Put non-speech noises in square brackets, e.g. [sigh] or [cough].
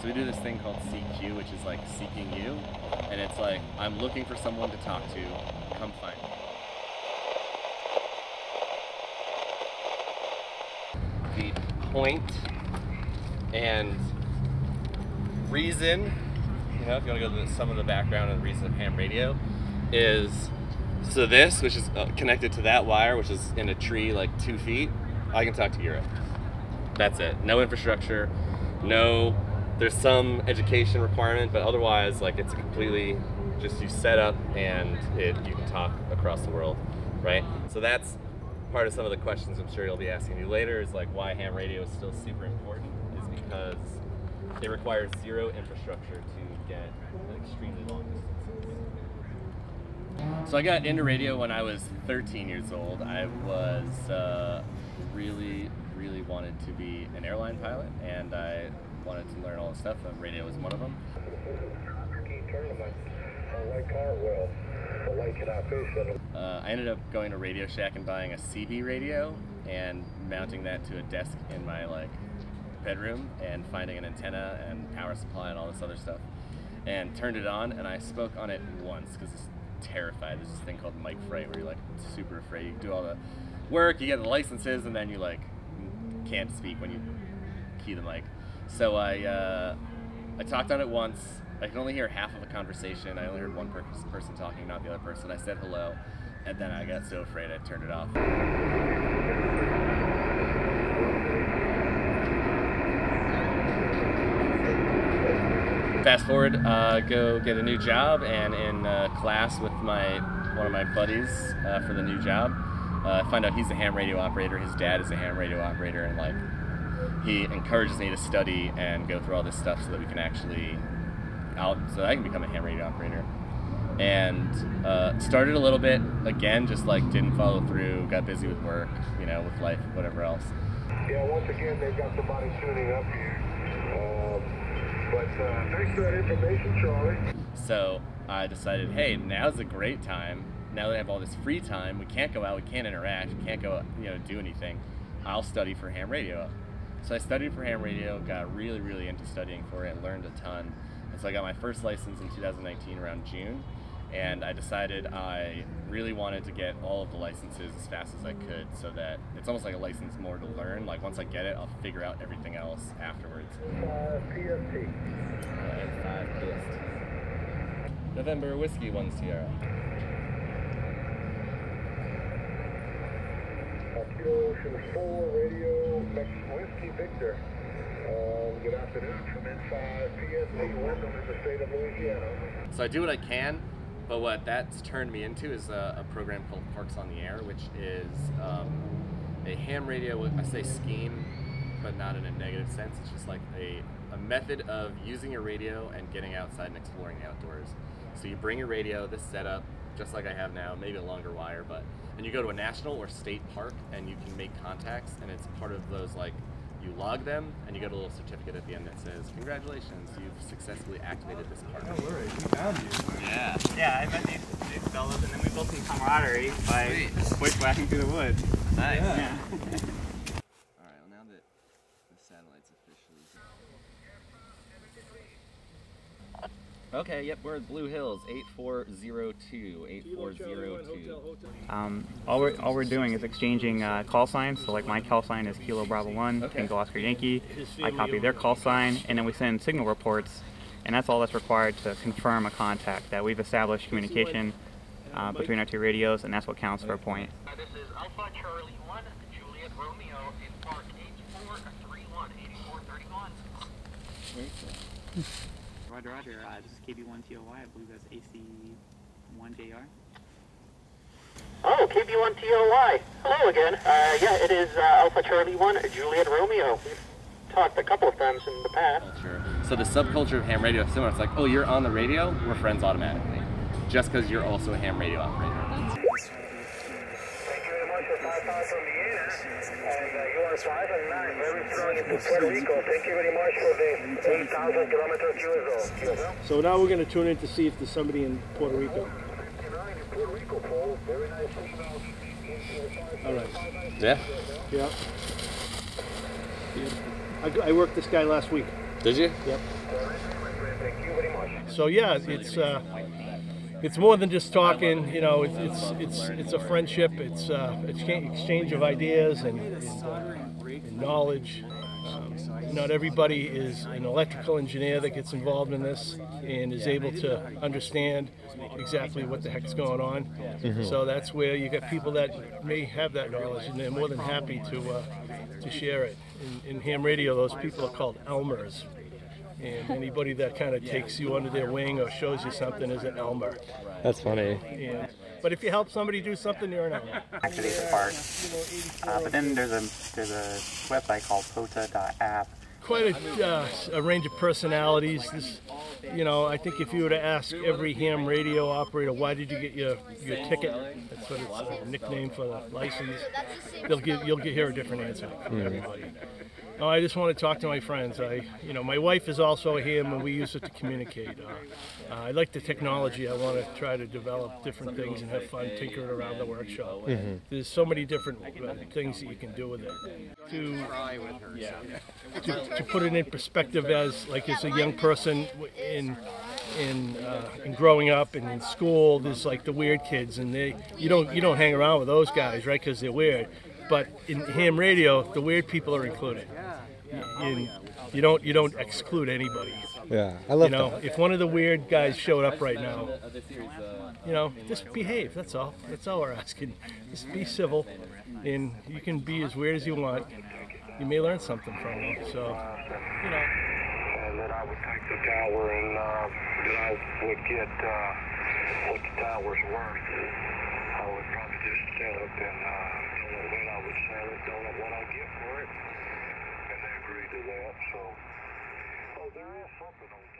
So we do this thing called CQ, which is like seeking you, and it's like I'm looking for someone to talk to. Come find me. The point and reason, you know, if you want to go to some of the background and the reason of ham radio, is so this, which is uh, connected to that wire, which is in a tree like two feet, I can talk to Europe. That's it. No infrastructure, no. There's some education requirement, but otherwise, like it's completely just you set up and it you can talk across the world, right? So that's part of some of the questions I'm sure you'll be asking you later. Is like why ham radio is still super important is because it requires zero infrastructure to get extremely long distances. So I got into radio when I was 13 years old. I was uh, really, really wanted to be an airline pilot, and I wanted to learn all the stuff, radio was one of them. Uh, I ended up going to Radio Shack and buying a CB radio and mounting that to a desk in my like bedroom and finding an antenna and power supply and all this other stuff and turned it on and I spoke on it once because it's terrified. There's this thing called mic fright where you're like super afraid. You do all the work, you get the licenses, and then you like can't speak when you key the mic. So I uh, I talked on it once. I could only hear half of a conversation. I only heard one per- person talking, not the other person. I said hello, and then I got so afraid I turned it off. Fast forward, uh, go get a new job, and in uh, class with my one of my buddies uh, for the new job, uh, I find out he's a ham radio operator. His dad is a ham radio operator, and like he encourages me to study and go through all this stuff so that we can actually out so that I can become a ham radio operator. And uh, started a little bit again, just like didn't follow through. Got busy with work, you know, with life, whatever else. Yeah, once again, they've got somebody tuning up here. Um, but uh, thanks for that information, Charlie. So I decided, hey, now's a great time. Now that I have all this free time, we can't go out, we can't interact, we can't go, you know, do anything. I'll study for ham radio. So I studied for ham radio, got really, really into studying for it, learned a ton. And so I got my first license in 2019 around June, and I decided I really wanted to get all of the licenses as fast as I could so that it's almost like a license more to learn. Like once I get it, I'll figure out everything else afterwards. Uh, PST. Five PST. November Whiskey One Sierra. Kilo Ocean 4 Radio Whiskey Victor. Um, good afternoon from inside. Welcome in the state of Louisiana. So I do what I can, but what that's turned me into is a, a program called Parks on the Air, which is um, a ham radio, I say scheme, but not in a negative sense. It's just like a, a method of using your radio and getting outside and exploring the outdoors. So you bring your radio, this setup, just like I have now, maybe a longer wire, but and you go to a national or state park and you can make contacts, and it's part of those like you log them and you get a little certificate at the end that says congratulations you've successfully activated this park No worries, we found you. yeah Yeah, I met these, these fellas and then we built some camaraderie by bushwhacking through the woods. nice Yeah. Yeah. [laughs] all right well now that the satellite's officially okay yep we're at blue hills 8402 8402 Um, all we're all we're doing is exchanging uh, call signs. So like my call sign is Kilo Bravo One, Okay. Tango Oscar Yankee. I copy their call sign, and then we send signal reports, and that's all that's required to confirm a contact that we've established communication uh, between our two radios, and that's what counts for a point. This is Alpha Charlie 1, Juliet Romeo in Park H431, 8431. Roger, Roger. Uh, this is KB1TOY. I believe that's AC1JR. Oh, KB1TOY. Hello again. Uh, yeah, it is uh, Alpha Charlie 1, Juliet Romeo. We've talked a couple of times in the past. culture. So the subculture of ham radio is similar. It's like, oh, you're on the radio, we're friends automatically, just because you're also a ham radio operator. Thank you very much for 5,000 Vienna. And uh, you are 5 and 9, very strong into Puerto Rico. Thank you very much for the 8,000 kilometer QSO. QSO? So now we're going to tune in to see if there's somebody in Puerto Rico. Puerto Rico, Paul. Very nice signal. All right. Yeah. Yeah. yeah. I, I worked this guy last week. Did you? Thank you very much. So yeah, it's uh, it's more than just talking. You know, it's it's it's, it's a friendship. It's uh, exchange of ideas and, and, uh, and knowledge. Um, not everybody is an electrical engineer that gets involved in this and is able to understand exactly what the heck's going on. So that's where you get people that may have that knowledge and they're more than happy to uh, to share it. In, in ham radio, those people are called Elmers. And anybody that kind of takes you under their wing or shows you something is an Elmer. That's funny. And, but if you help somebody do something, you're an Elmer. activate the park. Uh, but then there's a there's a website called pota.app. Quite a, uh, a range of personalities. This, you know, I think if you were to ask every ham radio operator, why did you get your, your ticket? That's what it's a nickname for the license. They'll give, you'll get, hear a different answer from everybody. No, I just want to talk to my friends. I, you know, my wife is also a ham, and we use it to communicate. Uh, uh, I like the technology. I want to try to develop different things and have fun tinkering around the workshop. There's so many different uh, things that you can do with it. To, to, to put it in perspective, as like as a young person in in uh, in growing up and in school, there's like the weird kids, and they you don't you don't hang around with those guys, right? Because they're weird. But in ham radio, the weird people are included. You, you don't you don't exclude anybody. Yeah, I love You know, that. if one of the weird guys showed up right now, you know, just behave. That's all. That's all we're asking. Just be civil, and you can be as weird as you want. You may learn something from them. So, you know. I would take the tower and uh, then I would get uh, what the tower's worth. I would probably just sell it and uh, don't know when I would sell it, don't know what I'd get for it. And they agreed to that, so. Oh, there is something on.